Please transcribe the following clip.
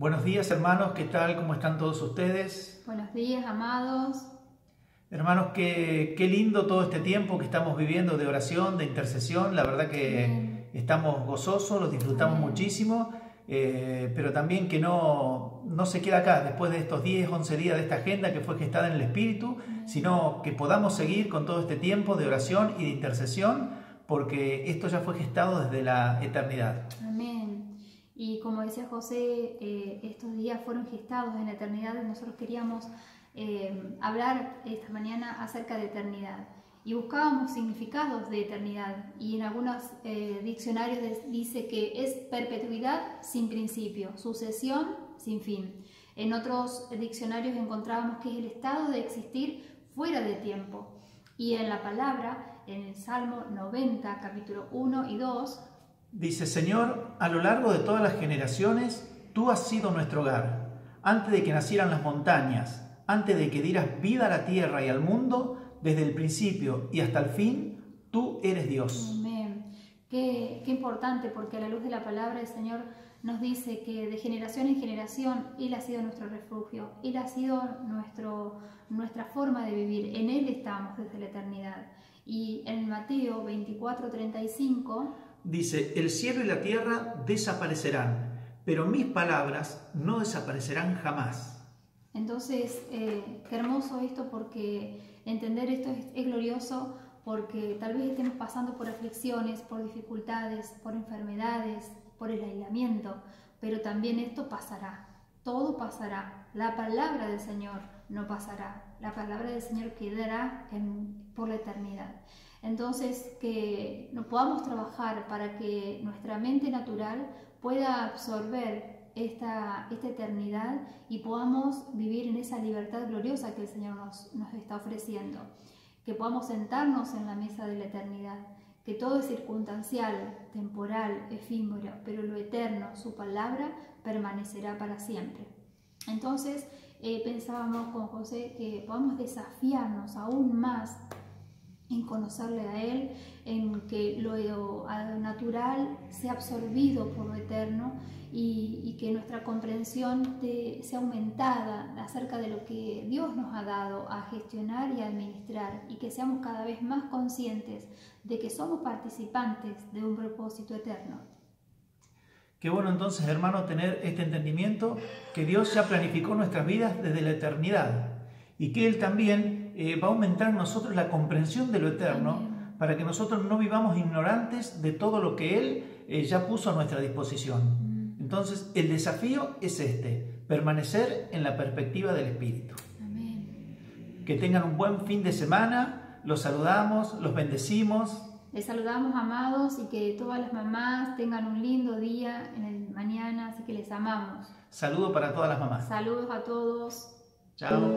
Buenos días hermanos, ¿qué tal? ¿Cómo están todos ustedes? Buenos días, amados. Hermanos, qué, qué lindo todo este tiempo que estamos viviendo de oración, de intercesión. La verdad que Amén. estamos gozosos, lo disfrutamos Amén. muchísimo, eh, pero también que no, no se queda acá después de estos 10, 11 días de esta agenda que fue gestada en el Espíritu, sino que podamos seguir con todo este tiempo de oración y de intercesión, porque esto ya fue gestado desde la eternidad. Amén. Y como decía José, eh, estos días fueron gestados en la eternidad. Nosotros queríamos eh, hablar esta mañana acerca de eternidad. Y buscábamos significados de eternidad. Y en algunos eh, diccionarios dice que es perpetuidad sin principio, sucesión sin fin. En otros diccionarios encontrábamos que es el estado de existir fuera de tiempo. Y en la palabra, en el Salmo 90, capítulo 1 y 2, Dice, Señor, a lo largo de todas las generaciones, tú has sido nuestro hogar. Antes de que nacieran las montañas, antes de que dieras vida a la tierra y al mundo, desde el principio y hasta el fin, tú eres Dios. Amén. Qué, qué importante, porque a la luz de la palabra el Señor nos dice que de generación en generación Él ha sido nuestro refugio, Él ha sido nuestro, nuestra forma de vivir, en Él estamos desde la eternidad. Y en Mateo 24, 35, Dice, el cielo y la tierra desaparecerán, pero mis palabras no desaparecerán jamás. Entonces, eh, hermoso esto porque entender esto es, glorioso porque tal vez estemos pasando por aflicciones, por dificultades, por enfermedades, por el aislamiento, pero también esto pasará, todo pasará. La palabra del Señor no pasará, la palabra del Señor quedará por la eternidad. Entonces, que podamos trabajar para que nuestra mente natural pueda absorber esta, esta eternidad y podamos vivir en esa libertad gloriosa que el Señor nos, nos está ofreciendo. Que podamos sentarnos en la mesa de la eternidad. Que todo es circunstancial, temporal, efímero, pero lo eterno, su palabra, permanecerá para siempre. Entonces, eh, pensábamos con José que podamos desafiarnos aún más en conocerle a Él, en que lo natural sea absorbido por lo eterno y, que nuestra comprensión de- sea aumentada acerca de lo que Dios nos ha dado a gestionar y administrar y que seamos cada vez más conscientes de que somos participantes de un propósito eterno. Qué bueno entonces, hermano, tener este entendimiento que Dios ya planificó nuestras vidas desde la eternidad y que Él también eh, va a aumentar en nosotros la comprensión de lo eterno Amén. para que nosotros no vivamos ignorantes de todo lo que Él eh, ya puso a nuestra disposición. Entonces, el desafío es este, permanecer en la perspectiva del Espíritu. Amén. Que tengan un buen fin de semana, los saludamos, los bendecimos. Les saludamos amados y que todas las mamás tengan un lindo día en el mañana, así que les amamos. Saludo para todas las mamás. Saludos a todos. Tchau.